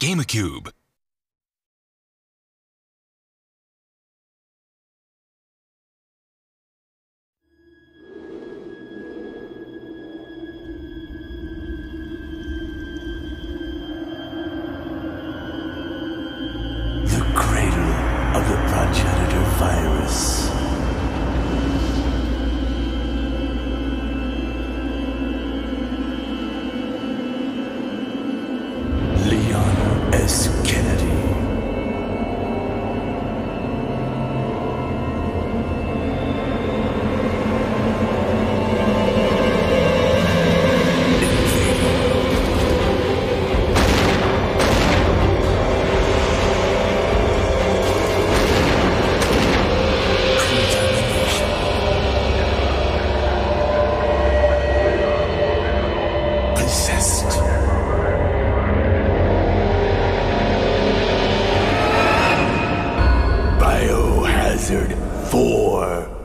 GameCube. Gore.